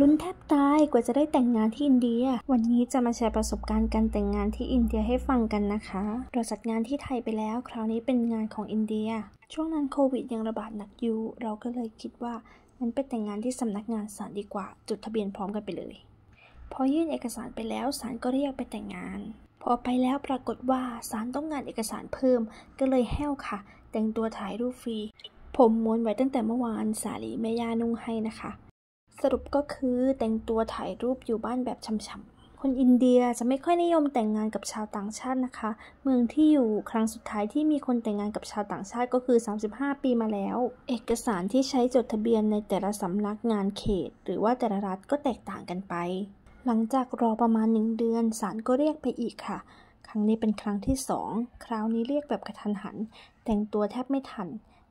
ลุ้นแทบตายกว่าจะได้แต่งงานที่อินเดีย วันนี้จะมาแชร์ประสบการณ์การแต่งงานที่อินเดียให้ฟังกันนะคะ เราจัดงานที่ไทยไปแล้ว คราวนี้เป็นงานของอินเดีย ช่วงนั้นโควิดยังระบาดหนักอยู่ เราก็เลยคิดว่ามันไปแต่งงานที่สำนักงานศาลดีกว่าจุดทะเบียนพร้อมกันไปเลย พอยื่นเอกสารไปแล้วศาลก็เรียกไปแต่งงาน พอไปแล้วปรากฏว่าศาลต้องงานเอกสารเพิ่ม ก็เลยแห้วค่ะ แต่งตัวถ่ายรูปฟรี ผมม้วนไว้ตั้งแต่เมื่อวานสาลีแม่ย่านุ่งให้นะคะ สรุปก็คือแต่งตัวถ่ายรูปอยู่บ้านแบบช่ำๆ คนอินเดียจะไม่ค่อยนิยมแต่งงานกับชาวต่างชาตินะคะ เมืองที่อยู่ครั้งสุดท้ายที่มีคนแต่งงานกับชาวต่างชาติก็คือ 35 ปีมาแล้ว เอกสารที่ใช้จดทะเบียนในแต่ละสำนักงานเขต หรือว่าแต่ละรัฐก็แตกต่างกันไป หลังจากรอประมาณหนึ่งเดือนศาลก็เรียกไปอีกค่ะ ครั้งนี้เป็นครั้งที่สองคราวนี้เรียกแบบกระทันหัน แต่งตัวแทบไม่ทัน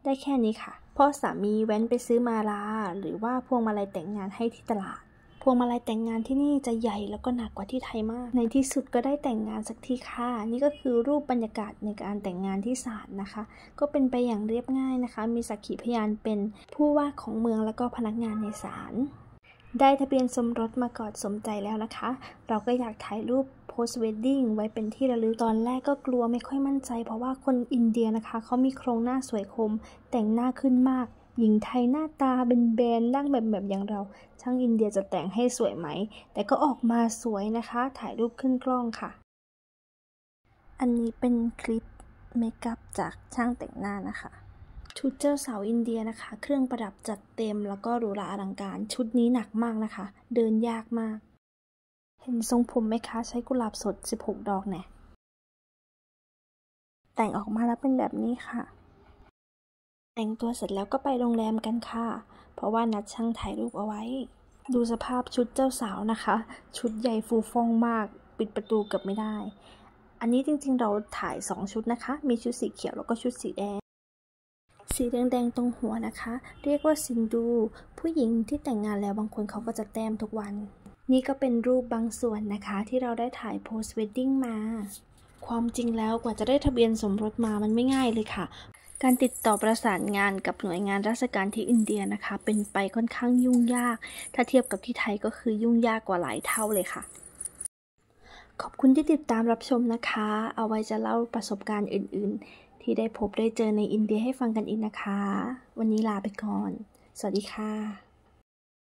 ได้แค่นี้ค่ะพ่อสามีแว้นไปซื้อมาลา หรือว่าพวงมาลัยแต่งงานให้ที่ตลาด พวงมาลัยแต่งงานที่นี่จะใหญ่แล้วก็หนักกว่าที่ไทยมาก ในที่สุดก็ได้แต่งงานสักทีค่ะ นี่ก็คือรูปบรรยากาศในการแต่งงานที่ศาลนะคะ ก็เป็นไปอย่างเรียบง่ายนะคะ มีสักขีพยานเป็นผู้ว่าของเมืองแล้วก็พนักงานในศาล ได้ทะเบียนสมรสมากอดสมใจแล้วนะคะ เราก็อยากถ่ายรูป post wedding ไว้เป็นที่ระลึกตอนแรกก็กลัวไม่ค่อยมั่นใจ เพราะว่าคนอินเดียนะคะ เขามีโครงหน้าสวยคม แต่งหน้าขึ้นมาก หญิงไทยหน้าตาเป็นแบนๆนั่งแบบแบบอย่างเรา ช่างอินเดียจะแต่งให้สวยไหม แต่ก็ออกมาสวยนะคะ ถ่ายรูปขึ้นกล้องค่ะ อันนี้เป็นคลิปเมคอัพจากช่างแต่งหน้านะคะ ชุดเจ้าสาวอินเดียนะคะ เครื่องประดับจัดเต็มแล้วก็หรูหราอลังการ ชุดนี้หนักมากนะคะ เดินยากมาก เห็นทรงผมไหมคะ ใช้กุหลาบสด 16 ดอกแน่แต่งออกมาแล้วเป็นแบบนี้ค่ะ แต่งตัวเสร็จแล้วก็ไปโรงแรมกันค่ะ เพราะว่านัดช่างถ่ายรูปเอาไว้ ดูสภาพชุดเจ้าสาวนะคะ ชุดใหญ่ฟูฟ่องมาก ปิดประตูเกือบไม่ได้ อันนี้จริงๆเราถ่าย 2 ชุดนะคะ มีชุดสีเขียวแล้วก็ชุดสีแดง สีแดงๆตรงหัวนะคะ เรียกว่าซินดู ผู้หญิงที่แต่งงานแล้วบางคนเขาก็จะแต้มทุกวัน นี่ก็เป็นรูปบางส่วนนะคะ ที่เราได้ถ่าย post wedding มา ความจริงแล้วกว่าจะได้ทะเบียนสมรสมามันไม่ง่ายเลยค่ะ การติดต่อประสานงานกับหน่วยงานราชการที่อินเดียนะคะ เป็นไปค่อนข้างยุ่งยาก ถ้าเทียบกับที่ไทยก็คือยุ่งยากกว่าหลายเท่าเลยค่ะขอบคุณที่ติดตามรับชมนะคะ เอาไว้จะเล่าประสบการณ์อื่น ๆ ที่ได้พบได้เจอในอินเดียให้ฟังกันอีกนะคะ วันนี้ลาไปก่อน สวัสดีค่ะ